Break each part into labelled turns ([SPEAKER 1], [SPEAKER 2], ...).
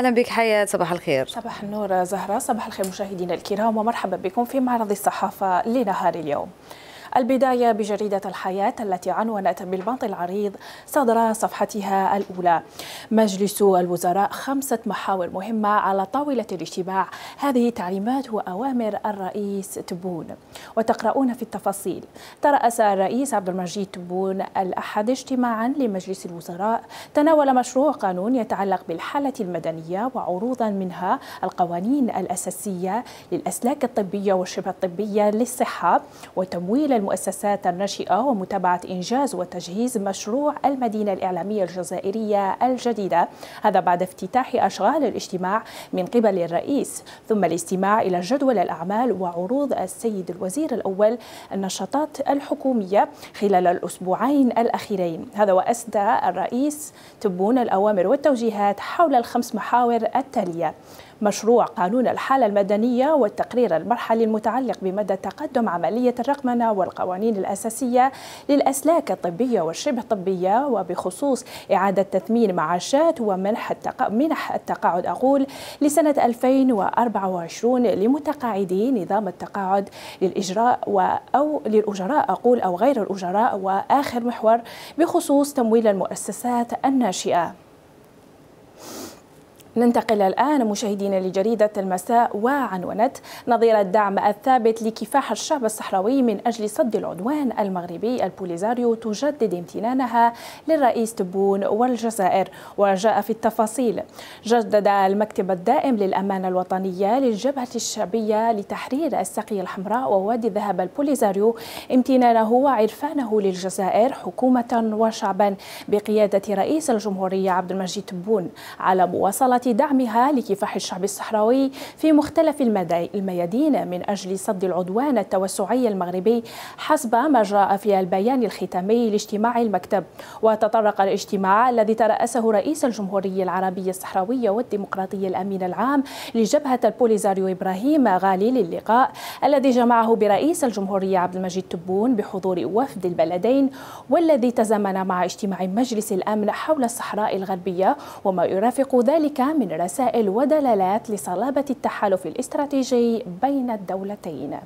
[SPEAKER 1] أهلا بك. حياة. صباح الخير.
[SPEAKER 2] صباح النور زهرة. صباح الخير مشاهدينا الكرام ومرحبا بكم في معرض الصحافة لنهار اليوم. البداية بجريدة الحياة التي عنونت بالبنط العريض صدر صفحتها الأولى. مجلس الوزراء خمسة محاور مهمة على طاولة الاجتماع. هذه تعليمات وأوامر الرئيس تبون. وتقرؤون في التفاصيل. ترأس الرئيس عبد المجيد تبون الأحد اجتماعا لمجلس الوزراء. تناول مشروع قانون يتعلق بالحالة المدنية وعروضا منها القوانين الأساسية للأسلاك الطبية والشبه الطبية للصحة وتمويل المؤسسات الناشئة ومتابعة إنجاز وتجهيز مشروع المدينة الإعلامية الجزائرية الجديدة. هذا بعد افتتاح أشغال الاجتماع من قبل الرئيس. ثم الاستماع إلى جدول الأعمال وعروض السيد الوزير الأول النشاطات الحكومية خلال الأسبوعين الأخيرين. هذا وأسدى الرئيس تبون الأوامر والتوجيهات حول الخمس محاور التالية. مشروع قانون الحالة المدنية والتقرير المرحلي المتعلق بمدى تقدم عملية الرقمنة والقوانين الأساسية للأسلاك الطبية والشبه طبية وبخصوص إعادة تثمين معاشات ومنح. منح التقاعد أقول لسنة 2024 لمتقاعدي نظام التقاعد للإجراء. أو للأجراء أقول أو غير الأجراء وآخر محور بخصوص تمويل المؤسسات الناشئة ننتقل الآن مشاهدينا لجريدة المساء وعنونت نظير الدعم الثابت لكفاح الشعب الصحراوي من أجل صد العدوان المغربي. البوليزاريو تجدد امتنانها للرئيس تبون والجزائر وجاء في التفاصيل. جدد المكتب الدائم للأمانة الوطنية للجبهة الشعبية لتحرير السقية الحمراء ووادي الذهب البوليزاريو امتنانه وعرفانه للجزائر حكومة وشعبا بقيادة رئيس الجمهورية عبد المجيد تبون. على مواصلة دعمها لكفاح الشعب الصحراوي في مختلف الميادين من أجل صد العدوان التوسعي المغربي حسب ما جاء في البيان الختامي لاجتماع المكتب. وتطرق الاجتماع الذي ترأسه رئيس الجمهورية العربية الصحراوية والديمقراطية الأمين العام لجبهة البوليزاريو إبراهيم غالي للقاء الذي جمعه برئيس الجمهورية عبد المجيد تبون بحضور وفد البلدين والذي تزامن مع اجتماع مجلس الأمن حول الصحراء الغربية وما يرافق ذلك من رسائل ودلالات لصلابة التحالف الاستراتيجي بين الدولتين.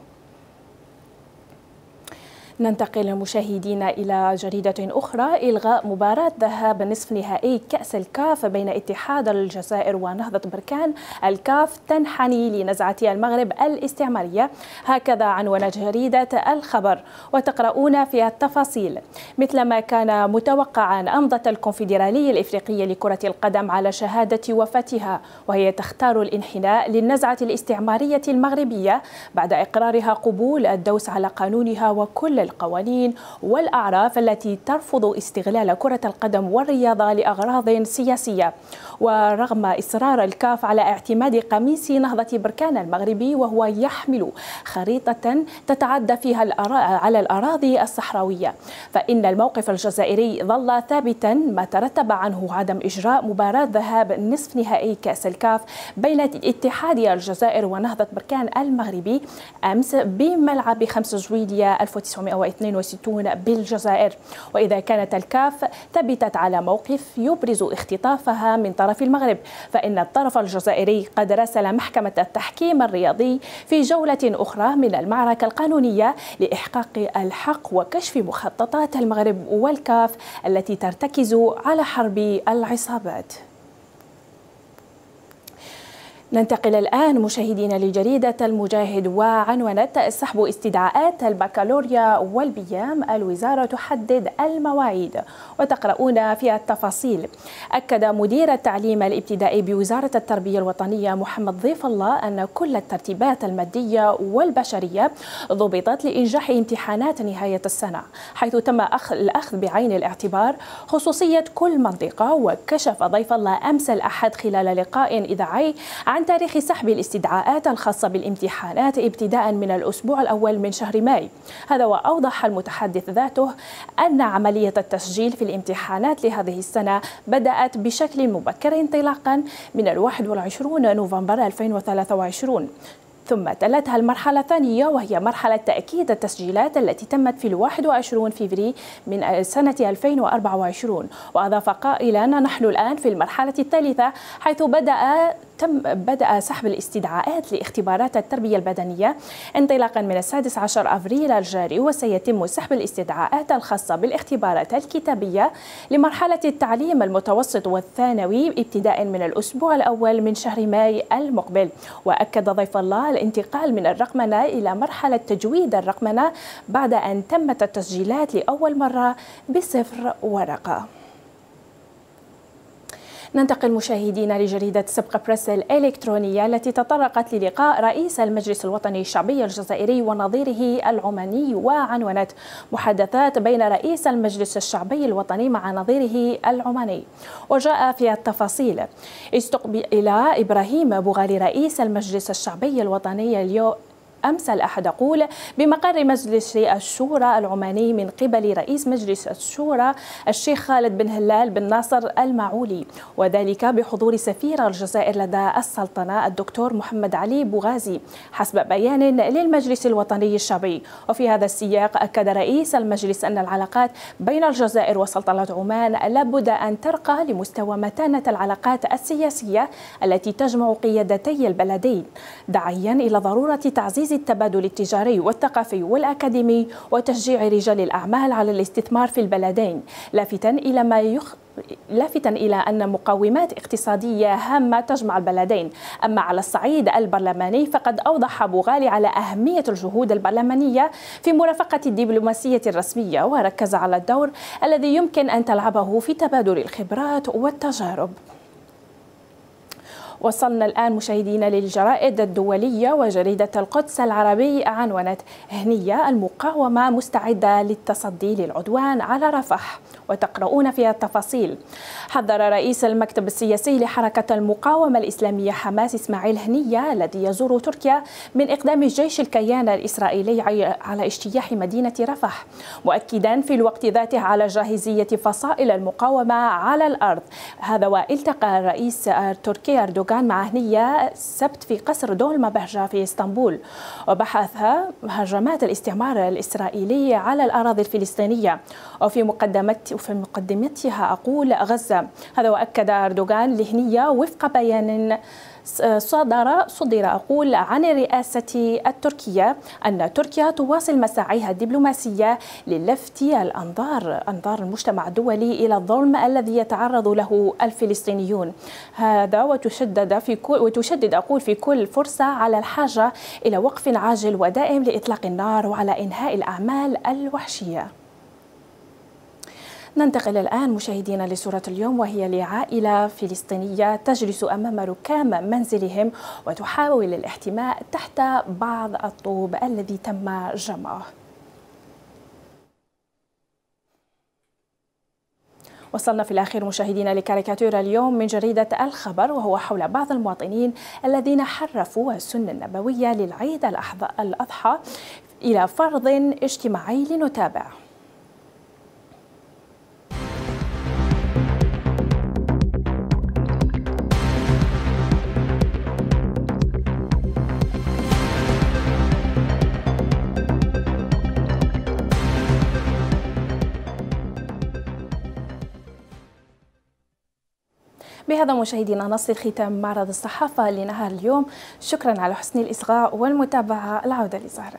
[SPEAKER 2] ننتقل مشاهدينا إلى جريدة أخرى. إلغاء مباراة ذهاب نصف نهائي كأس الكاف بين اتحاد الجزائر ونهضة بركان. الكاف تنحني لنزعة المغرب الاستعمارية. هكذا عنونت جريدة الخبر. وتقرؤون في التفاصيل. مثلما كان متوقعا أمضت الكونفدرالية الإفريقية لكرة القدم على شهادة وفاتها وهي تختار الانحناء للنزعة الاستعمارية المغربية بعد إقرارها قبول الدوس على قانونها وكل القوانين والأعراف التي ترفض استغلال كرة القدم والرياضة لأغراض سياسية. ورغم إصرار الكاف على اعتماد قميص نهضة بركان المغربي وهو يحمل خريطة تتعدى فيها على الأراضي الصحراوية. فإن الموقف الجزائري ظل ثابتا ما ترتب عنه عدم إجراء مباراة ذهاب نصف نهائي كأس الكاف بين اتحاد الجزائر ونهضة بركان المغربي أمس بملعب 5 جويلية 1962 بالجزائر. وإذا كانت الكاف ثبتت على موقف يبرز اختطافها من طرف المغرب فإن الطرف الجزائري قد راسل محكمة التحكيم الرياضي في جولة أخرى من المعركة القانونية لإحقاق الحق وكشف مخططات المغرب والكاف التي ترتكز على حرب العصابات. ننتقل الآن مشاهدينا لجريدة المجاهد وعنونت سحب استدعاءات البكالوريا والبيام الوزارة تحدد المواعيد وتقرؤون في التفاصيل. أكد مدير التعليم الابتدائي بوزارة التربية الوطنية محمد ضيف الله أن كل الترتيبات المادية والبشرية ضبطت لإنجاح امتحانات نهاية السنة حيث تم الأخذ بعين الاعتبار خصوصية كل منطقة وكشف ضيف الله أمس الأحد خلال لقاء إذاعي عن تاريخ سحب الاستدعاءات الخاصة بالامتحانات ابتداء من الأسبوع الأول من شهر ماي. هذا وأوضح المتحدث ذاته أن عملية التسجيل في الامتحانات لهذه السنة بدأت بشكل مبكر انطلاقا من الواحد والعشرون نوفمبر 2023 ثم تلتها المرحلة الثانية وهي مرحلة تأكيد التسجيلات التي تمت في 21 فبراير من سنة 2024 وأضاف قائلا نحن الآن في المرحلة الثالثة حيث بدأ تم بدأ سحب الاستدعاءات لاختبارات التربية البدنية انطلاقا من السادس عشر أفريل الجاري وسيتم سحب الاستدعاءات الخاصة بالاختبارات الكتابية لمرحلة التعليم المتوسط والثانوي ابتداء من الأسبوع الأول من شهر ماي المقبل. وأكد ضيف الله الانتقال من الرقمنة إلى مرحلة تجويد الرقمنة بعد أن تمت التسجيلات لأول مرة بصفر ورقة. ننتقل مشاهدينا لجريدة سبق بريس الإلكترونية التي تطرقت للقاء رئيس المجلس الوطني الشعبي الجزائري ونظيره العماني وعنونت. محادثات بين رئيس المجلس الشعبي الوطني مع نظيره العماني. وجاء في التفاصيل. استقبل إبراهيم بوغالي رئيس المجلس الشعبي الوطني اليوم أمس الأحد أقول بمقر مجلس الشورى العماني من قبل رئيس مجلس الشورى الشيخ خالد بن هلال بن ناصر المعولي وذلك بحضور سفير الجزائر لدى السلطنة الدكتور محمد علي بوغازي حسب بيان للمجلس الوطني الشعبي. وفي هذا السياق أكد رئيس المجلس أن العلاقات بين الجزائر وسلطنة عمان لابد أن ترقى لمستوى متانة العلاقات السياسية التي تجمع قيادتي البلدين داعيا إلى ضرورة تعزيز التبادل التجاري والثقافي والأكاديمي وتشجيع رجال الأعمال على الاستثمار في البلدين لافتا إلى ما يخ لافتا إلى أن مقومات اقتصادية هامة تجمع البلدين، أما على الصعيد البرلماني فقد أوضح أبو غالي على أهمية الجهود البرلمانية في مرافقة الدبلوماسية الرسمية وركز على الدور الذي يمكن أن تلعبه في تبادل الخبرات والتجارب. وصلنا الآن مشاهدينا للجرائد الدولية وجريدة القدس العربي عنونت هنية المقاومة مستعدة للتصدي للعدوان على رفح وتقرؤون فيها التفاصيل. حذر رئيس المكتب السياسي لحركة المقاومة الإسلامية حماس إسماعيل هنية الذي يزور تركيا من إقدام جيش الكيان الإسرائيلي على اجتياح مدينة رفح مؤكدا في الوقت ذاته على جاهزية فصائل المقاومة على الأرض. هذا والتقى الرئيس التركي أردوغان مع هنية السبت في قصر دولما بهجة في إسطنبول وبحث هجمات الاستعمار الإسرائيلي على الأراضي الفلسطينية. وفي مقدمة وفي مقدمتها أقول غزة. هذا وأكد أردوغان لهنية وفق بيان صدر صدر أقول عن الرئاسة التركية أن تركيا تواصل مساعيها الدبلوماسية للفت الأنظار أنظار المجتمع الدولي إلى الظلم الذي يتعرض له الفلسطينيون. هذا وتشدد في كل وتشدد أقول في كل فرصة على الحاجة إلى وقف عاجل ودائم لإطلاق النار وعلى إنهاء الأعمال الوحشية. ننتقل الآن مشاهدينا لصورة اليوم وهي لعائلة فلسطينية تجلس أمام ركام منزلهم وتحاول الاحتماء تحت بعض الطوب الذي تم جمعه. وصلنا في الأخير مشاهدينا لكاريكاتير اليوم من جريدة الخبر وهو حول بعض المواطنين الذين حرفوا السنة النبوية للعيد الأضحى إلى فرض اجتماعي لنتابع. بهذا مشاهدينا نصل ختام معرض الصحافة لنهار اليوم. شكرا على حسن الإصغاء والمتابعة. العودة لزهرة.